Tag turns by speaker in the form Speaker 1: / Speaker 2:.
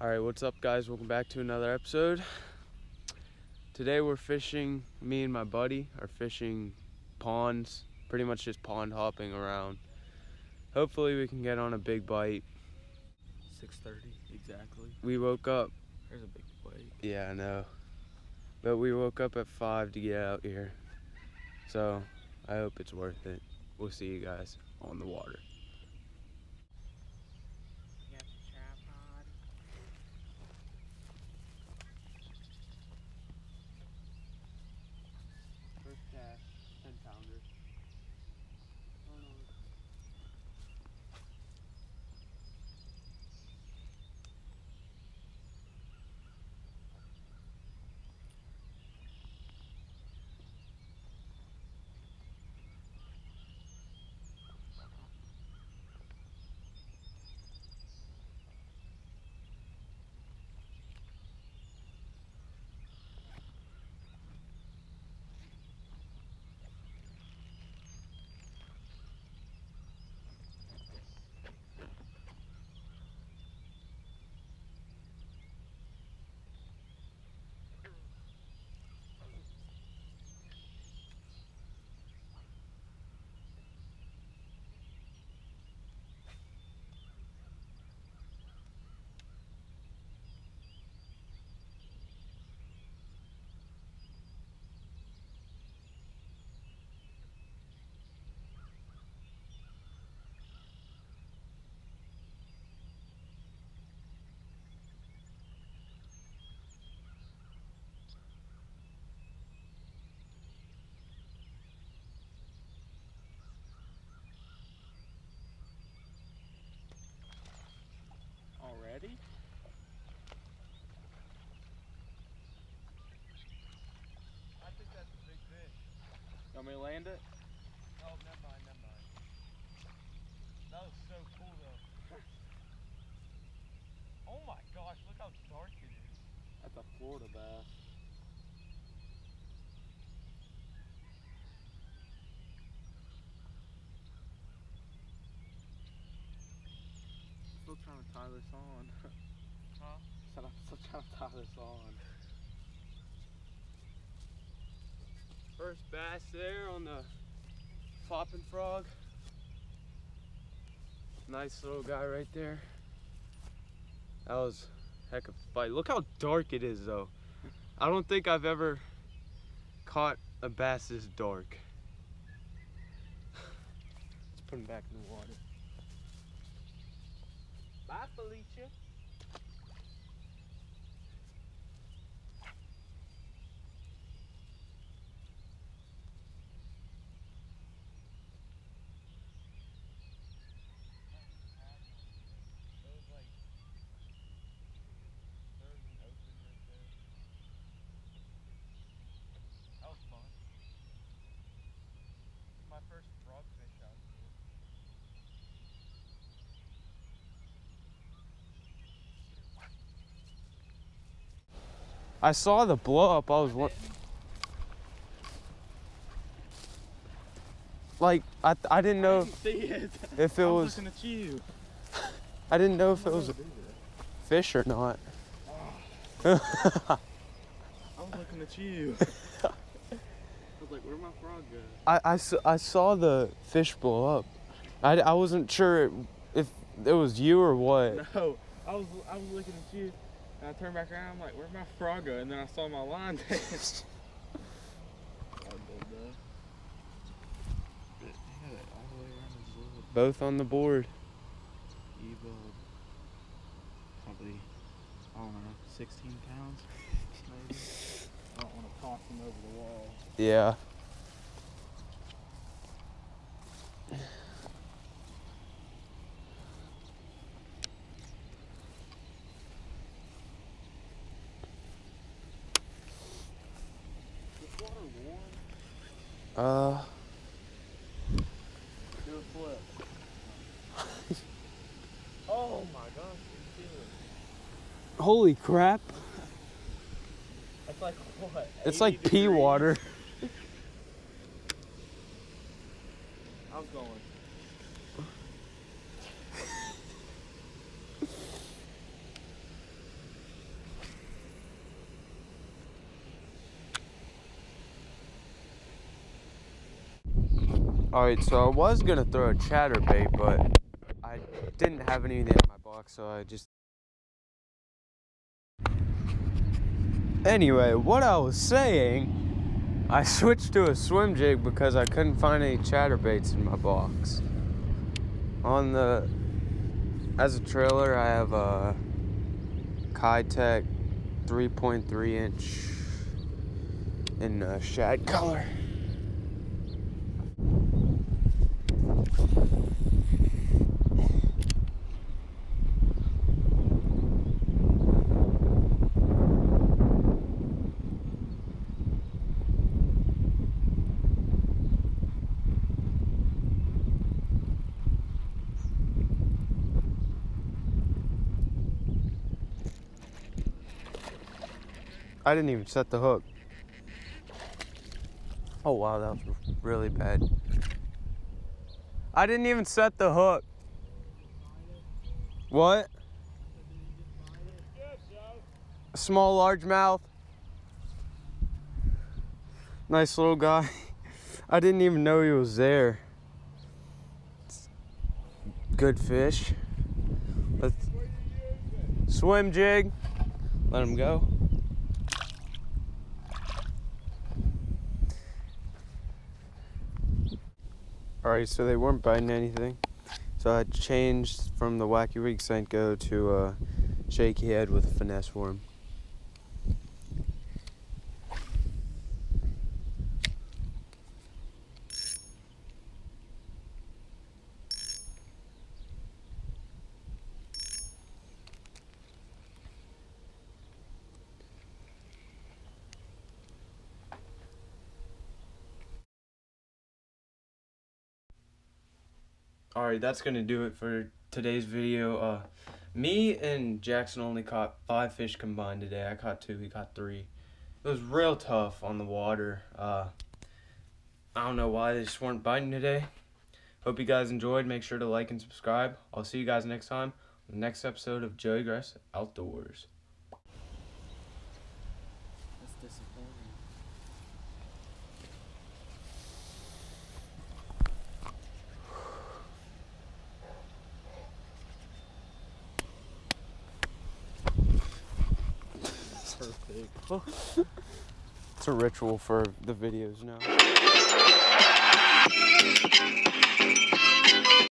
Speaker 1: All right, what's up, guys? Welcome back to another episode. Today we're fishing. Me and my buddy are fishing ponds, pretty much just pond hopping around. Hopefully, we can get on a big bite.
Speaker 2: 6:30 exactly.
Speaker 1: We woke up.
Speaker 2: There's a big wake.
Speaker 1: Yeah, I know. But we woke up at five to get out here, so I hope it's worth it. We'll see you guys on the water.
Speaker 3: Already?
Speaker 1: I think that's a big fish.
Speaker 3: You want me to land it?
Speaker 1: Oh, never mind, never mind. That was so cool though. oh my gosh, look how dark it is.
Speaker 3: That's a Florida bass. Trying to tie this on.
Speaker 1: Huh?
Speaker 3: Said I'm still trying to tie this on.
Speaker 1: First bass there on the flopping frog. Nice little guy right there. That was a heck of a fight. Look how dark it is though. I don't think I've ever caught a bass this dark. Let's put him back in the water. Bye, Felicia. I saw the blow up. I was one. Like I, I didn't know
Speaker 3: I didn't it.
Speaker 1: if it
Speaker 3: I
Speaker 1: was.
Speaker 3: you.
Speaker 1: I didn't know if it was a fish or not.
Speaker 3: I was looking at you. I was like, where'd my frog go?
Speaker 1: I, I, I saw the fish blow up. I, I wasn't sure if it was you or what.
Speaker 3: No, I was I was looking at you, and I turned back around. I'm like, where'd my frog go? And then I saw my line dance.
Speaker 1: Both on the board.
Speaker 3: Evo, probably I don't know, 16 pounds, maybe. I don't want to toss him over the wall.
Speaker 1: Yeah.
Speaker 3: Is water warm?
Speaker 1: Uh,
Speaker 3: Do a flip. oh my gosh,
Speaker 1: holy crap.
Speaker 3: It's like what?
Speaker 1: It's like pea
Speaker 3: degrees?
Speaker 1: water.
Speaker 3: I was going.
Speaker 1: Alright, so I was gonna throw a chatterbait, but I didn't have anything in my box, so I just. Anyway, what I was saying, I switched to a swim jig because I couldn't find any chatterbaits in my box. On the. As a trailer, I have a Keitech 3.3 inch in uh, shad color. I didn't even set the hook. Oh wow, that was really bad. I didn't even set the hook. What? Small largemouth. Nice little guy. I didn't even know he was there. Good fish. Let's swim jig. Let him go. Alright, so they weren't biting anything. So I changed from the Wacky Rig Senko to a shaky head with a finesse worm. Alright, that's gonna do it for today's video. Uh, me and Jackson only caught five fish combined today. I caught two, he caught three. It was real tough on the water. Uh, I don't know why they just weren't biting today. Hope you guys enjoyed. Make sure to like and subscribe. I'll see you guys next time on the next episode of Joey Gress Outdoors.
Speaker 2: That's disappointing.
Speaker 3: Perfect.
Speaker 1: It's a ritual for the videos now.